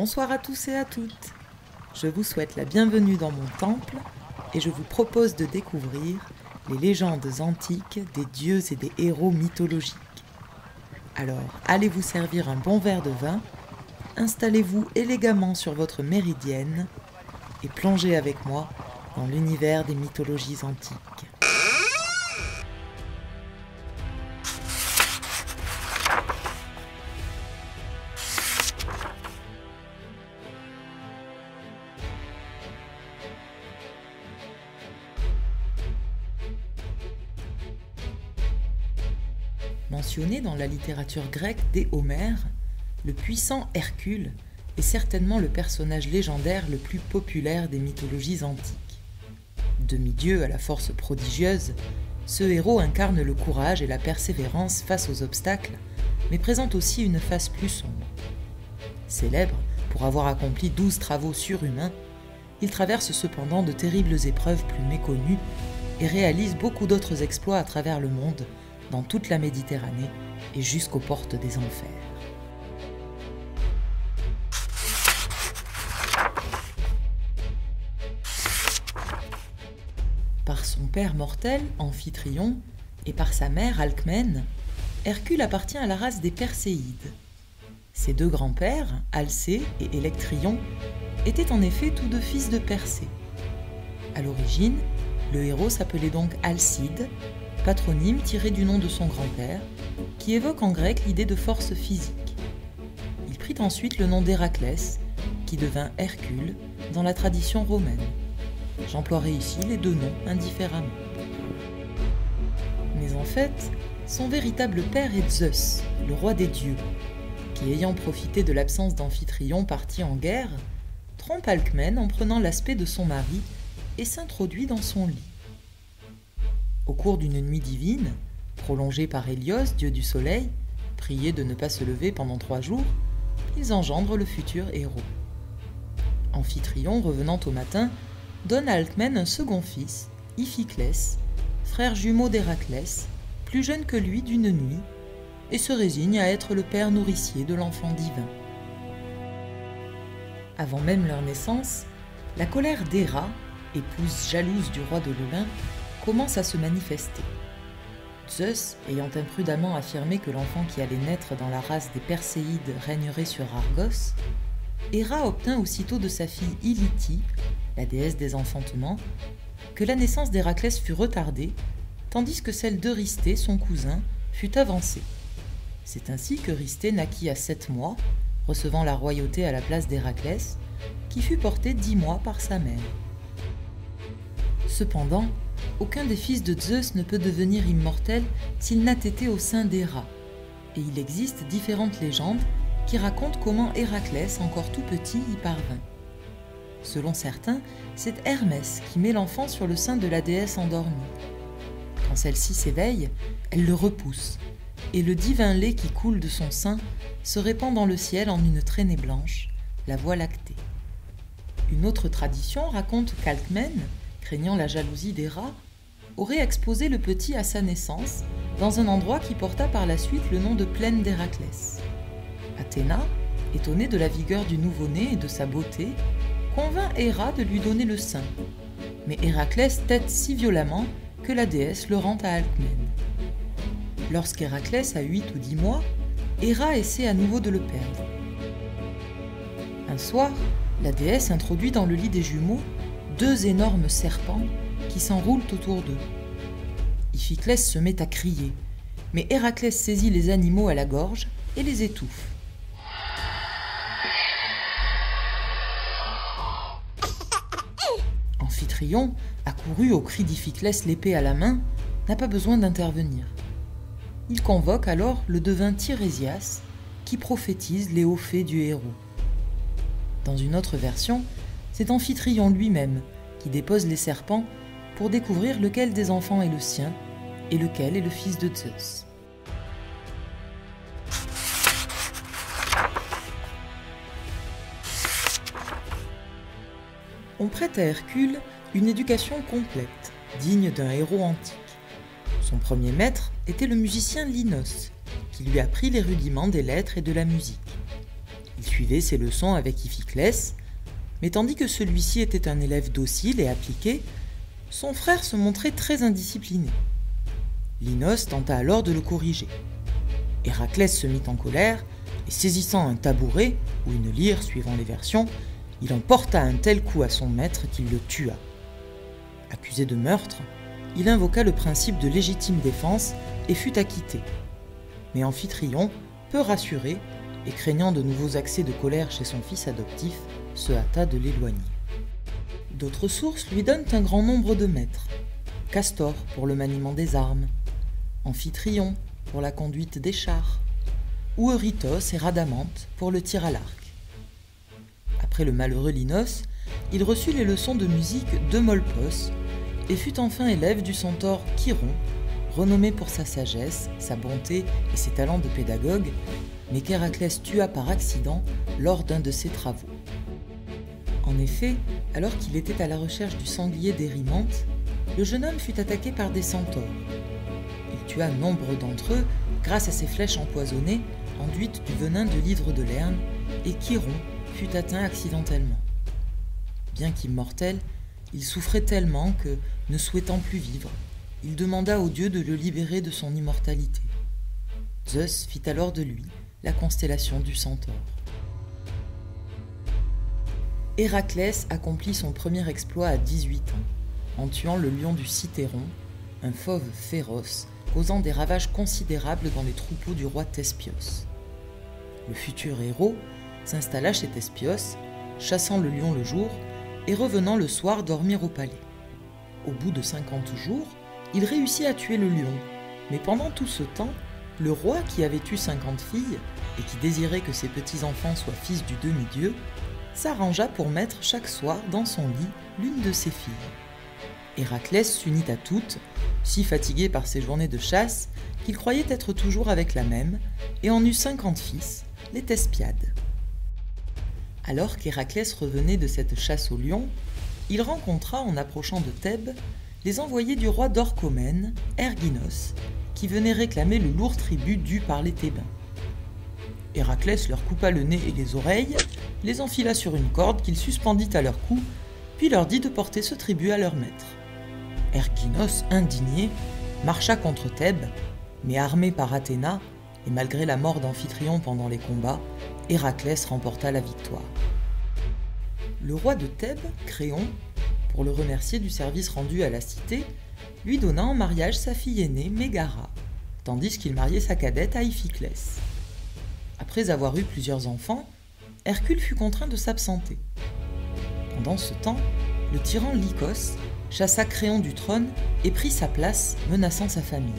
Bonsoir à tous et à toutes. Je vous souhaite la bienvenue dans mon temple et je vous propose de découvrir les légendes antiques des dieux et des héros mythologiques. Alors, allez vous servir un bon verre de vin, installez-vous élégamment sur votre méridienne et plongez avec moi dans l'univers des mythologies antiques. Mentionné dans la littérature grecque dès Homère, le puissant Hercule est certainement le personnage légendaire le plus populaire des mythologies antiques. Demi-dieu à la force prodigieuse, ce héros incarne le courage et la persévérance face aux obstacles, mais présente aussi une face plus sombre. Célèbre pour avoir accompli douze travaux surhumains, il traverse cependant de terribles épreuves plus méconnues et réalise beaucoup d'autres exploits à travers le monde, dans toute la Méditerranée et jusqu'aux portes des enfers. Par son père mortel, Amphitryon, et par sa mère, Alcmène, Hercule appartient à la race des Perséides. Ses deux grands-pères, Alcée et Électryon, étaient en effet tous deux fils de Persée. À l'origine, le héros s'appelait donc Alcide, patronyme tiré du nom de son grand-père, qui évoque en grec l'idée de force physique. Il prit ensuite le nom d'Héraclès, qui devint Hercule dans la tradition romaine. J'emploierai ici les deux noms indifféremment. Mais en fait, son véritable père est Zeus, le roi des dieux, qui ayant profité de l'absence d'Amphitryon parti en guerre, trompe Alcmène en prenant l'aspect de son mari et s'introduit dans son lit. Au cours d'une nuit divine, prolongée par Hélios, dieu du soleil, prié de ne pas se lever pendant trois jours, ils engendrent le futur héros. Amphitryon, revenant au matin, donne à Alcmène un second fils, Iphiclès, frère jumeau d'Héraclès, plus jeune que lui d'une nuit, et se résigne à être le père nourricier de l'enfant divin. Avant même leur naissance, la colère d'Héra, épouse jalouse du roi de l'Olympe, commence à se manifester. Zeus, ayant imprudemment affirmé que l'enfant qui allait naître dans la race des Perséides régnerait sur Argos, Héra obtint aussitôt de sa fille Ilithie, la déesse des enfantements, que la naissance d'Héraclès fut retardée, tandis que celle d'Eurysthée, son cousin, fut avancée. C'est ainsi que Eurysthée naquit à sept mois, recevant la royauté à la place d'Héraclès, qui fut porté dix mois par sa mère. Cependant, aucun des fils de Zeus ne peut devenir immortel s'il n'a été au sein d'Héra, et il existe différentes légendes qui racontent comment Héraclès, encore tout petit, y parvint. Selon certains, c'est Hermès qui met l'enfant sur le sein de la déesse endormie. Quand celle-ci s'éveille, elle le repousse, et le divin lait qui coule de son sein se répand dans le ciel en une traînée blanche, la voie lactée. Une autre tradition raconte qu'Alcmène, craignant la jalousie des rats, aurait exposé le petit à sa naissance dans un endroit qui porta par la suite le nom de plaine d'Héraclès. Athéna, étonnée de la vigueur du nouveau-né et de sa beauté, convainc Héra de lui donner le sein. Mais Héraclès tête si violemment que la déesse le rend à Alcmène. Lorsqu'Héraclès a huit ou dix mois, Héra essaie à nouveau de le perdre. Un soir, la déesse introduit dans le lit des jumeaux deux énormes serpents qui s'enroulent autour d'eux. Iphiclès se met à crier, mais Héraclès saisit les animaux à la gorge et les étouffe. Amphitryon, accouru au cri d'Iphiclès l'épée à la main, n'a pas besoin d'intervenir. Il convoque alors le devin Tirésias, qui prophétise les hauts faits du héros. Dans une autre version, c'est Amphitryon lui-même qui dépose les serpents pour découvrir lequel des enfants est le sien et lequel est le fils de Zeus. On prête à Hercule une éducation complète, digne d'un héros antique. Son premier maître était le musicien Linos, qui lui apprit les rudiments des lettres et de la musique. Il suivait ses leçons avec Iphiclès, mais tandis que celui-ci était un élève docile et appliqué, son frère se montrait très indiscipliné. Linos tenta alors de le corriger. Héraclès se mit en colère et saisissant un tabouret ou une lyre suivant les versions, il en porta un tel coup à son maître qu'il le tua. Accusé de meurtre, il invoqua le principe de légitime défense et fut acquitté. Mais Amphitryon, peu rassuré et craignant de nouveaux accès de colère chez son fils adoptif, se hâta de l'éloigner. D'autres sources lui donnent un grand nombre de maîtres. Castor pour le maniement des armes, Amphitryon pour la conduite des chars, ou Eurytos et Radamante pour le tir à l'arc. Après le malheureux Linos, il reçut les leçons de musique de Molpos et fut enfin élève du centaure Chiron, renommé pour sa sagesse, sa bonté et ses talents de pédagogue, mais qu'Héraclès tua par accident lors d'un de ses travaux. En effet, alors qu'il était à la recherche du sanglier d'Érimante, le jeune homme fut attaqué par des centaures. Il tua nombre d'entre eux grâce à ses flèches empoisonnées enduites du venin de l'hydre de Lerne, et Chiron fut atteint accidentellement. Bien qu'immortel, il souffrait tellement que, ne souhaitant plus vivre, il demanda au dieu de le libérer de son immortalité. Zeus fit alors de lui la constellation du centaure. Héraclès accomplit son premier exploit à 18 ans, en tuant le lion du Cithéron, un fauve féroce, causant des ravages considérables dans les troupeaux du roi Thespios. Le futur héros s'installa chez Thespios, chassant le lion le jour et revenant le soir dormir au palais. Au bout de 50 jours, il réussit à tuer le lion, mais pendant tout ce temps, le roi qui avait eu 50 filles et qui désirait que ses petits-enfants soient fils du demi-dieu, s'arrangea pour mettre chaque soir dans son lit l'une de ses filles. Héraclès s'unit à toutes, si fatigué par ses journées de chasse qu'il croyait être toujours avec la même, et en eut cinquante fils, les Thespiades. Alors qu'Héraclès revenait de cette chasse au lion, il rencontra en approchant de Thèbes les envoyés du roi d'Orchomène, Erginos, qui venaient réclamer le lourd tribut dû par les Thébains. Héraclès leur coupa le nez et les oreilles, les enfila sur une corde qu'il suspendit à leur cou, puis leur dit de porter ce tribut à leur maître. Erginos, indigné, marcha contre Thèbes, mais armé par Athéna, et malgré la mort d'Amphitryon pendant les combats, Héraclès remporta la victoire. Le roi de Thèbes, Créon, pour le remercier du service rendu à la cité, lui donna en mariage sa fille aînée, Mégara, tandis qu'il mariait sa cadette à Iphiclès. Après avoir eu plusieurs enfants, Hercule fut contraint de s'absenter. Pendant ce temps, le tyran Lycos chassa Créon du trône et prit sa place, menaçant sa famille.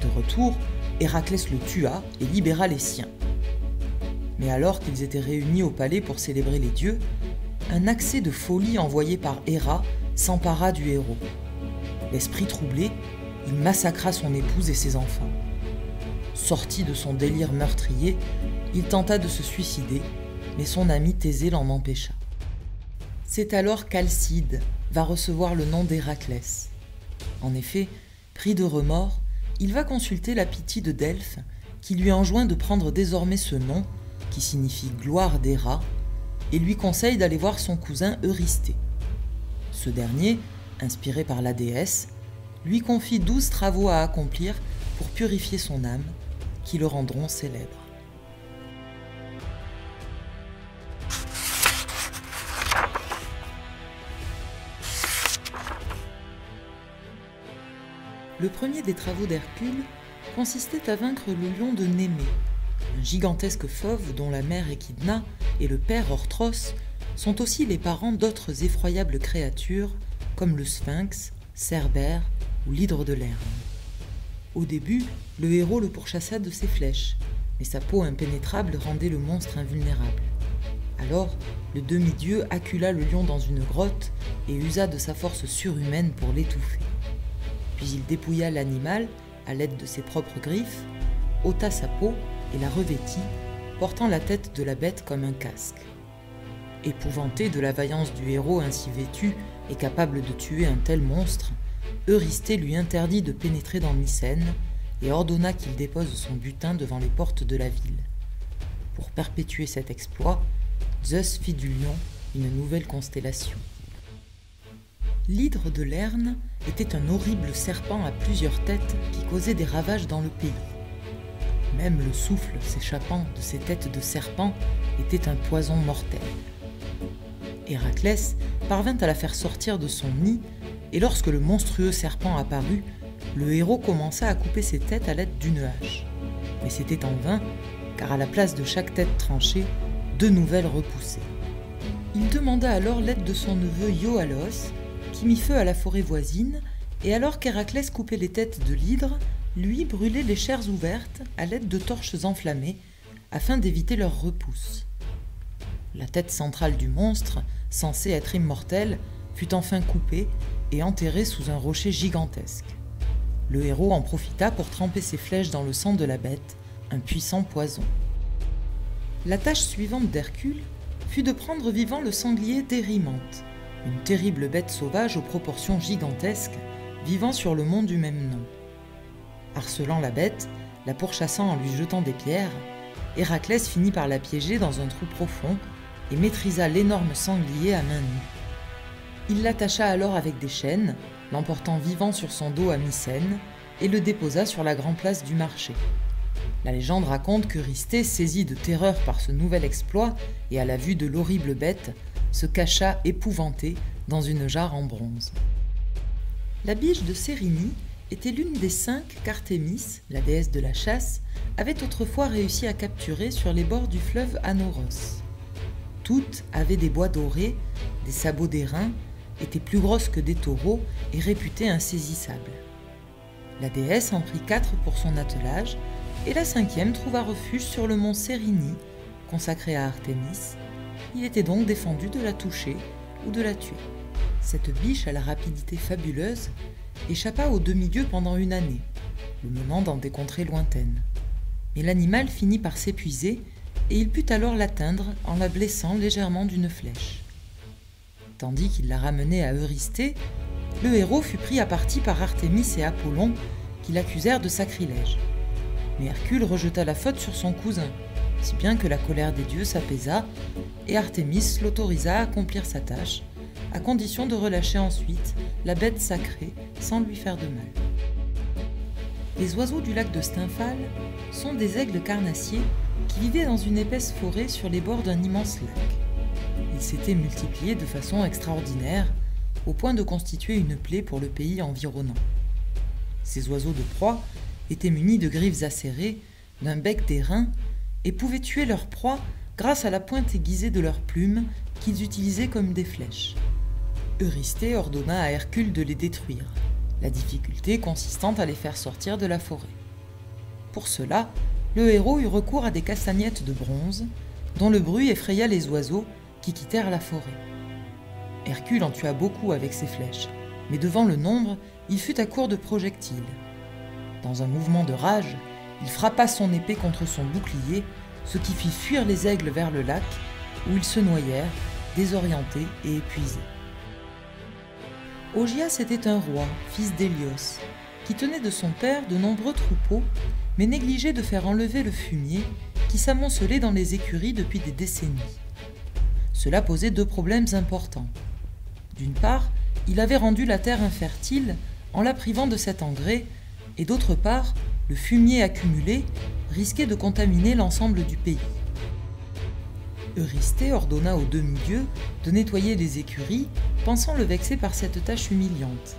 De retour, Héraclès le tua et libéra les siens. Mais alors qu'ils étaient réunis au palais pour célébrer les dieux, un accès de folie envoyé par Héra s'empara du héros. L'esprit troublé, il massacra son épouse et ses enfants. Sorti de son délire meurtrier, il tenta de se suicider, mais son ami Thésée l'en empêcha. C'est alors qu'Alcide va recevoir le nom d'Héraclès. En effet, pris de remords, il va consulter la pitié de Delphes, qui lui enjoint de prendre désormais ce nom, qui signifie gloire d'Héra, et lui conseille d'aller voir son cousin Eurysthée. Ce dernier, inspiré par la déesse, lui confie douze travaux à accomplir pour purifier son âme, qui le rendront célèbre. Le premier des travaux d'Hercule consistait à vaincre le lion de Némée, un gigantesque fauve dont la mère Échidna et le père Orthros sont aussi les parents d'autres effroyables créatures comme le sphinx, Cerbère ou l'hydre de Lerne. Au début, le héros le pourchassa de ses flèches, mais sa peau impénétrable rendait le monstre invulnérable. Alors, le demi-dieu accula le lion dans une grotte et usa de sa force surhumaine pour l'étouffer. Puis il dépouilla l'animal à l'aide de ses propres griffes, ôta sa peau et la revêtit, portant la tête de la bête comme un casque. Épouvanté de la vaillance du héros ainsi vêtu et capable de tuer un tel monstre, Eurysthée lui interdit de pénétrer dans Mycène et ordonna qu'il dépose son butin devant les portes de la ville. Pour perpétuer cet exploit, Zeus fit du lion une nouvelle constellation. L'hydre de Lerne était un horrible serpent à plusieurs têtes qui causait des ravages dans le pays. Même le souffle s'échappant de ces têtes de serpent était un poison mortel. Héraclès parvint à la faire sortir de son nid, et lorsque le monstrueux serpent apparut, le héros commença à couper ses têtes à l'aide d'une hache. Mais c'était en vain, car à la place de chaque tête tranchée, deux nouvelles repoussaient. Il demanda alors l'aide de son neveu Ioalos, qui mit feu à la forêt voisine, et alors qu'Héraclès coupait les têtes de l'hydre, lui brûlait les chairs ouvertes à l'aide de torches enflammées, afin d'éviter leur repousse. La tête centrale du monstre, censée être immortelle, fut enfin coupée et enterrée sous un rocher gigantesque. Le héros en profita pour tremper ses flèches dans le sang de la bête, un puissant poison. La tâche suivante d'Hercule fut de prendre vivant le sanglier d'Érimante, une terrible bête sauvage aux proportions gigantesques, vivant sur le mont du même nom. Harcelant la bête, la pourchassant en lui jetant des pierres, Héraclès finit par la piéger dans un trou profond et maîtrisa l'énorme sanglier à main nue. Il l'attacha alors avec des chaînes, l'emportant vivant sur son dos à Mycène, et le déposa sur la grande place du marché. La légende raconte que Ristée, saisi de terreur par ce nouvel exploit et à la vue de l'horrible bête, se cacha épouvanté dans une jarre en bronze. La biche de Sérigny était l'une des cinq qu'Artémis, la déesse de la chasse, avait autrefois réussi à capturer sur les bords du fleuve Anoros. Toutes avaient des bois dorés, des sabots d'airain, étaient plus grosses que des taureaux et réputées insaisissables. La déesse en prit quatre pour son attelage, et la cinquième trouva refuge sur le mont Sérigny, consacré à Artémis, il était donc défendu de la toucher ou de la tuer. Cette biche à la rapidité fabuleuse échappa au demi-dieu pendant une année, le menant dans des contrées lointaines. Mais l'animal finit par s'épuiser et il put alors l'atteindre en la blessant légèrement d'une flèche. Tandis qu'il la ramenait à Eurysthée, le héros fut pris à partie par Artémis et Apollon qui l'accusèrent de sacrilège. Mais Hercule rejeta la faute sur son cousin, si bien que la colère des dieux s'apaisa et Artémis l'autorisa à accomplir sa tâche, à condition de relâcher ensuite la bête sacrée sans lui faire de mal. Les oiseaux du lac de Stymphale sont des aigles carnassiers qui vivaient dans une épaisse forêt sur les bords d'un immense lac. Ils s'étaient multipliés de façon extraordinaire, au point de constituer une plaie pour le pays environnant. Ces oiseaux de proie étaient munis de griffes acérées, d'un bec d'airain et pouvaient tuer leur proie grâce à la pointe aiguisée de leurs plumes qu'ils utilisaient comme des flèches. Eurysthée ordonna à Hercule de les détruire, la difficulté consistant à les faire sortir de la forêt. Pour cela, le héros eut recours à des castagnettes de bronze, dont le bruit effraya les oiseaux qui quittèrent la forêt. Hercule en tua beaucoup avec ses flèches, mais devant le nombre, il fut à court de projectiles. Dans un mouvement de rage, il frappa son épée contre son bouclier, ce qui fit fuir les aigles vers le lac, où ils se noyèrent, désorientés et épuisés. Augias était un roi, fils d'Hélios, qui tenait de son père de nombreux troupeaux, mais négligeait de faire enlever le fumier qui s'amoncelait dans les écuries depuis des décennies. Cela posait deux problèmes importants. D'une part, il avait rendu la terre infertile en la privant de cet engrais, et d'autre part, le fumier accumulé risquait de contaminer l'ensemble du pays. Eurysthée ordonna aux demi-dieux de nettoyer les écuries, pensant le vexer par cette tâche humiliante.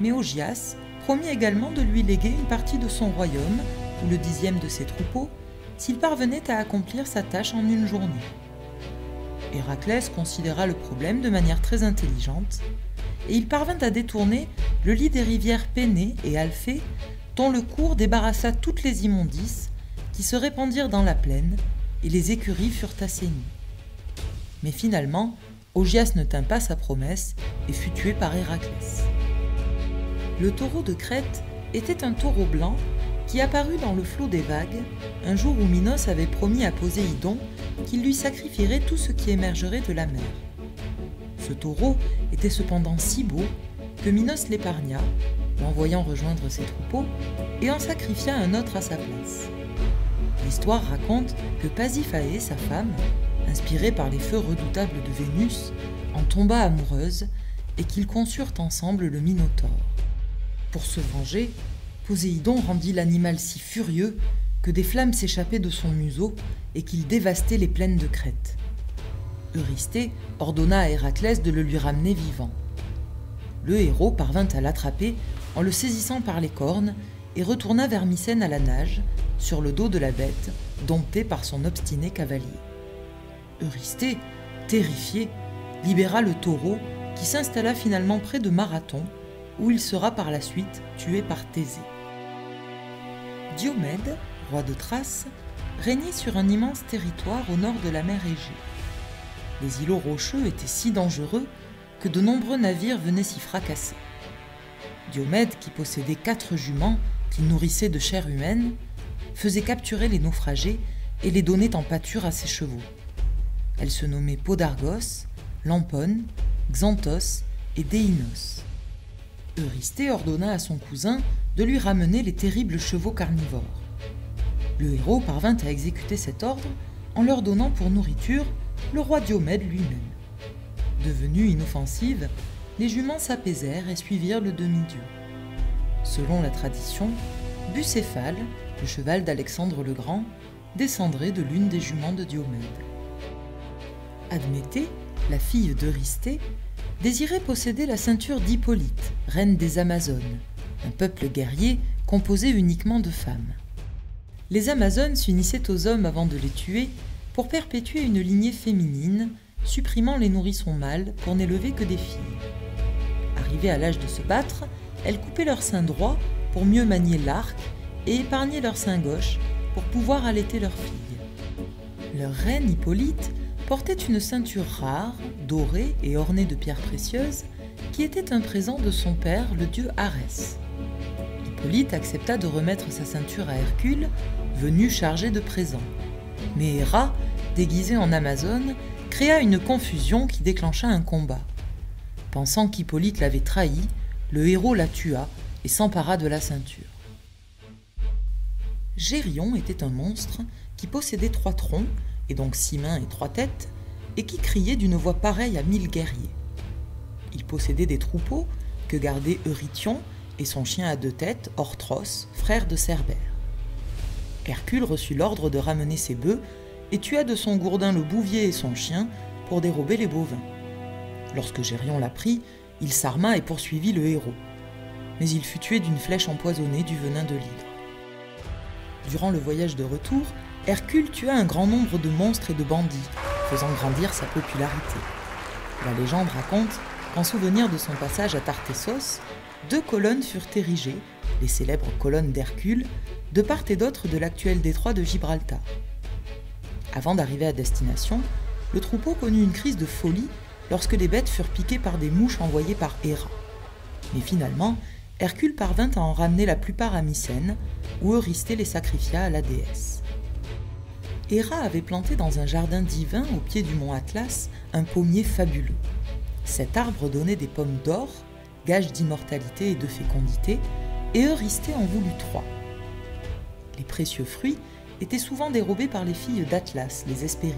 Mais Augias promit également de lui léguer une partie de son royaume, ou le dixième de ses troupeaux, s'il parvenait à accomplir sa tâche en une journée. Héraclès considéra le problème de manière très intelligente, et il parvint à détourner le lit des rivières Pénée et Alphée dont le cours débarrassa toutes les immondices qui se répandirent dans la plaine, et les écuries furent assainies. Mais finalement, Augias ne tint pas sa promesse et fut tué par Héraclès. Le taureau de Crète était un taureau blanc qui apparut dans le flot des vagues un jour où Minos avait promis à Poséidon qu'il lui sacrifierait tout ce qui émergerait de la mer. Ce taureau était cependant si beau que Minos l'épargna l'envoyant rejoindre ses troupeaux et en sacrifia un autre à sa place. L'histoire raconte que Pasiphae, sa femme, inspirée par les feux redoutables de Vénus, en tomba amoureuse et qu'ils conçurent ensemble le Minotaure. Pour se venger, Poséidon rendit l'animal si furieux que des flammes s'échappaient de son museau et qu'il dévastait les plaines de Crète. Eurysthée ordonna à Héraclès de le lui ramener vivant. Le héros parvint à l'attraper en le saisissant par les cornes et retourna vers Mycène à la nage, sur le dos de la bête, domptée par son obstiné cavalier. Eurysthée, terrifié, libéra le taureau qui s'installa finalement près de Marathon, où il sera par la suite tué par Thésée. Diomède, de Thrace, régnait sur un immense territoire au nord de la mer Égée. Les îlots rocheux étaient si dangereux que de nombreux navires venaient s'y fracasser. Diomède, qui possédait quatre juments qu'il nourrissait de chair humaine, faisait capturer les naufragés et les donnait en pâture à ses chevaux. Elles se nommaient Podargos, Lampone, Xanthos et Déinos. Eurysthée ordonna à son cousin de lui ramener les terribles chevaux carnivores. Le héros parvint à exécuter cet ordre en leur donnant pour nourriture le roi Diomède lui-même. Devenus inoffensives, les juments s'apaisèrent et suivirent le demi-dieu. Selon la tradition, Bucéphale, le cheval d'Alexandre le Grand, descendrait de l'une des juments de Diomède. Admétée, la fille d'Eurysthée, désirait posséder la ceinture d'Hippolyte, reine des Amazones, un peuple guerrier composé uniquement de femmes. Les Amazones s'unissaient aux hommes avant de les tuer pour perpétuer une lignée féminine, supprimant les nourrissons mâles pour n'élever que des filles. Arrivées à l'âge de se battre, elles coupaient leur sein droit pour mieux manier l'arc et épargnaient leur sein gauche pour pouvoir allaiter leurs filles. Leur reine Hippolyte portait une ceinture rare, dorée et ornée de pierres précieuses, qui était un présent de son père, le dieu Arès. Hippolyte accepta de remettre sa ceinture à Hercule, venu chargé de présents. Mais Héra, déguisée en Amazone, créa une confusion qui déclencha un combat. Pensant qu'Hippolyte l'avait trahi, le héros la tua et s'empara de la ceinture. Gérion était un monstre qui possédait trois troncs et donc six mains et trois têtes, et qui criait d'une voix pareille à mille guerriers. Il possédait des troupeaux que gardaient Eurytion et son chien à deux têtes, Orthros, frère de Cerbère. Hercule reçut l'ordre de ramener ses bœufs et tua de son gourdin le bouvier et son chien pour dérober les bovins. Lorsque Gérion l'apprit, il s'arma et poursuivit le héros. Mais il fut tué d'une flèche empoisonnée du venin de l'hydre. Durant le voyage de retour, Hercule tua un grand nombre de monstres et de bandits, faisant grandir sa popularité. La légende raconte qu'en souvenir de son passage à Tartessos, deux colonnes furent érigées, les célèbres colonnes d'Hercule, de part et d'autre de l'actuel détroit de Gibraltar. Avant d'arriver à destination, le troupeau connut une crise de folie lorsque les bêtes furent piquées par des mouches envoyées par Héra. Mais finalement, Hercule parvint à en ramener la plupart à Mycène, où Eurysthée les sacrifia à la déesse. Héra avait planté dans un jardin divin au pied du mont Atlas un pommier fabuleux. Cet arbre donnait des pommes d'or, gage d'immortalité et de fécondité, et Eurysthée en voulut trois. Les précieux fruits étaient souvent dérobés par les filles d'Atlas, les Hespérides,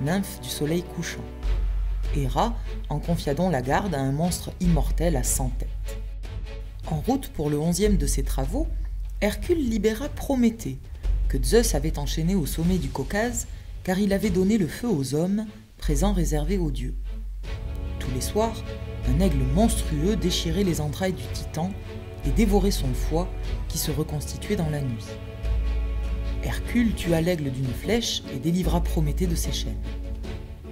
nymphes du soleil couchant. Héra en confia donc la garde à un monstre immortel à cent têtes. En route pour le onzième de ses travaux, Hercule libéra Prométhée, Zeus avait enchaîné au sommet du Caucase, car il avait donné le feu aux hommes, présent réservé aux dieux. Tous les soirs, un aigle monstrueux déchirait les entrailles du titan et dévorait son foie qui se reconstituait dans la nuit. Hercule tua l'aigle d'une flèche et délivra Prométhée de ses chaînes.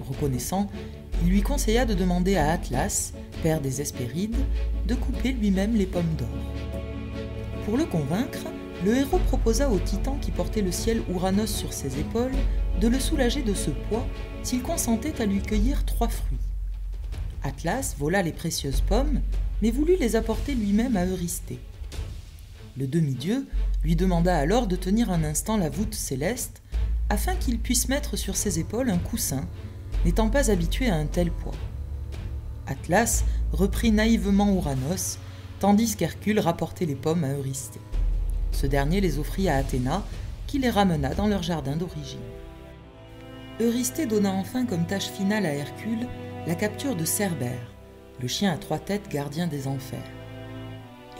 Reconnaissant, il lui conseilla de demander à Atlas, père des Hespérides, de couper lui-même les pommes d'or. Pour le convaincre, le héros proposa au titan qui portait le ciel Ouranos sur ses épaules de le soulager de ce poids s'il consentait à lui cueillir trois fruits. Atlas vola les précieuses pommes, mais voulut les apporter lui-même à Eurysthée. Le demi-dieu lui demanda alors de tenir un instant la voûte céleste afin qu'il puisse mettre sur ses épaules un coussin, n'étant pas habitué à un tel poids. Atlas reprit naïvement Ouranos, tandis qu'Hercule rapportait les pommes à Eurysthée. Ce dernier les offrit à Athéna, qui les ramena dans leur jardin d'origine. Eurysthée donna enfin comme tâche finale à Hercule la capture de Cerbère, le chien à trois têtes gardien des enfers.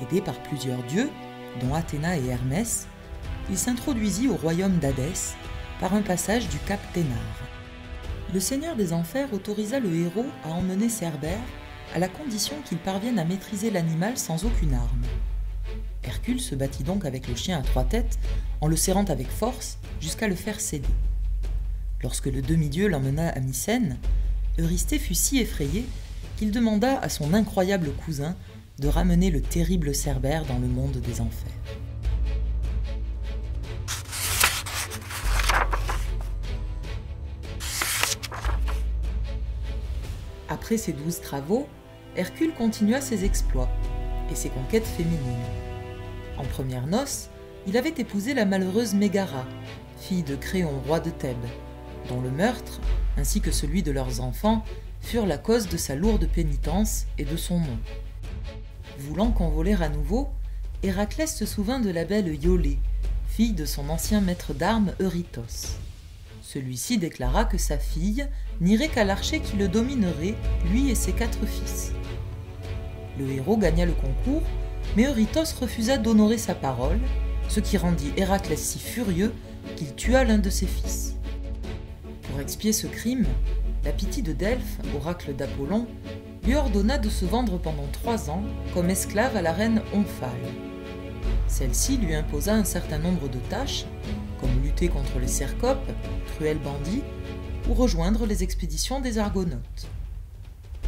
Aidé par plusieurs dieux, dont Athéna et Hermès, il s'introduisit au royaume d'Hadès par un passage du cap Thénard. Le seigneur des enfers autorisa le héros à emmener Cerbère à la condition qu'il parvienne à maîtriser l'animal sans aucune arme. Hercule se battit donc avec le chien à trois têtes en le serrant avec force jusqu'à le faire céder. Lorsque le demi-dieu l'emmena à Mycène, Eurysthée fut si effrayé qu'il demanda à son incroyable cousin de ramener le terrible Cerbère dans le monde des enfers. Après ses douze travaux, Hercule continua ses exploits et ses conquêtes féminines. En première noce, il avait épousé la malheureuse Mégara, fille de Créon, roi de Thèbes, dont le meurtre, ainsi que celui de leurs enfants, furent la cause de sa lourde pénitence et de son nom. Voulant convoler à nouveau, Héraclès se souvint de la belle Iolée, fille de son ancien maître d'armes Eurytos. Celui-ci déclara que sa fille n'irait qu'à l'archer qui le dominerait, lui et ses quatre fils. Le héros gagna le concours, mais Eurytos refusa d'honorer sa parole, ce qui rendit Héraclès si furieux qu'il tua l'un de ses fils. Pour expier ce crime, la pitié de Delphes, oracle d'Apollon, lui ordonna de se vendre pendant trois ans comme esclave à la reine Omphale. Celle-ci lui imposa un certain nombre de tâches, comme lutter contre les cercopes, cruels bandits, ou rejoindre les expéditions des Argonautes.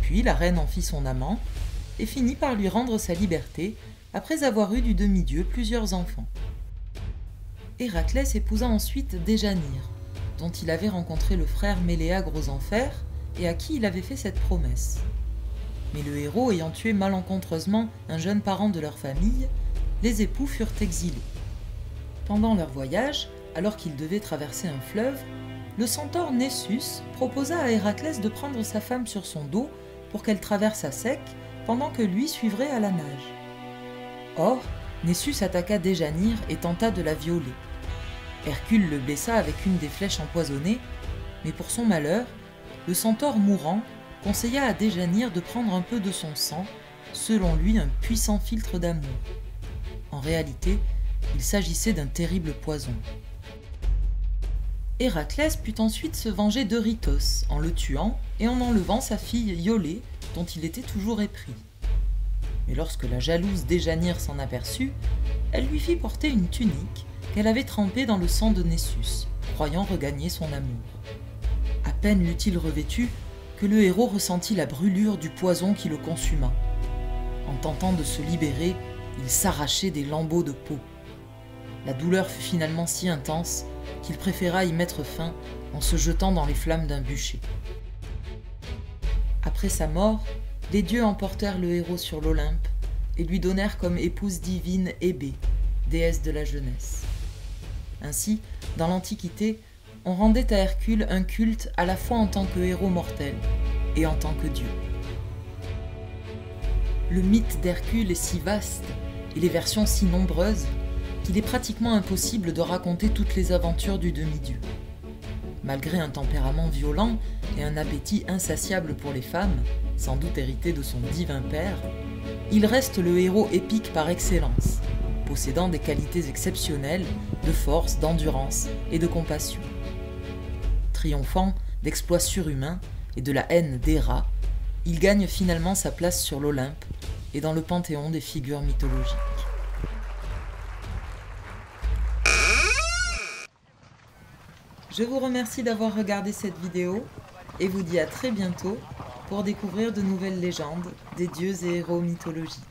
Puis la reine en fit son amant et finit par lui rendre sa liberté après avoir eu du demi-dieu plusieurs enfants. Héraclès épousa ensuite Déjanire, dont il avait rencontré le frère aux enfers et à qui il avait fait cette promesse. Mais le héros ayant tué malencontreusement un jeune parent de leur famille, les époux furent exilés. Pendant leur voyage, alors qu'ils devaient traverser un fleuve, le centaure Nessus proposa à Héraclès de prendre sa femme sur son dos pour qu'elle traverse à sec pendant que lui suivrait à la nage. Or, Nessus attaqua Déjanire et tenta de la violer. Hercule le blessa avec une des flèches empoisonnées, mais pour son malheur, le centaure mourant conseilla à Déjanire de prendre un peu de son sang, selon lui un puissant filtre d'amour. En réalité, il s'agissait d'un terrible poison. Héraclès put ensuite se venger d'Eurytos en le tuant et en enlevant sa fille Iolée, dont il était toujours épris. Mais lorsque la jalouse Déjanire s'en aperçut, elle lui fit porter une tunique qu'elle avait trempée dans le sang de Nessus, croyant regagner son amour. À peine l'eut-il revêtu que le héros ressentit la brûlure du poison qui le consuma. En tentant de se libérer, il s'arrachait des lambeaux de peau. La douleur fut finalement si intense qu'il préféra y mettre fin en se jetant dans les flammes d'un bûcher. Après sa mort, les dieux emportèrent le héros sur l'Olympe et lui donnèrent comme épouse divine Hébé, déesse de la jeunesse. Ainsi, dans l'Antiquité, on rendait à Hercule un culte à la fois en tant que héros mortel et en tant que dieu. Le mythe d'Hercule est si vaste et les versions si nombreuses qu'il est pratiquement impossible de raconter toutes les aventures du demi-dieu. Malgré un tempérament violent et un appétit insatiable pour les femmes, sans doute hérité de son divin père, il reste le héros épique par excellence, possédant des qualités exceptionnelles de force, d'endurance et de compassion. Triomphant d'exploits surhumains et de la haine d'Héra, il gagne finalement sa place sur l'Olympe et dans le panthéon des figures mythologiques. Je vous remercie d'avoir regardé cette vidéo et vous dis à très bientôt pour découvrir de nouvelles légendes des dieux et héros mythologiques.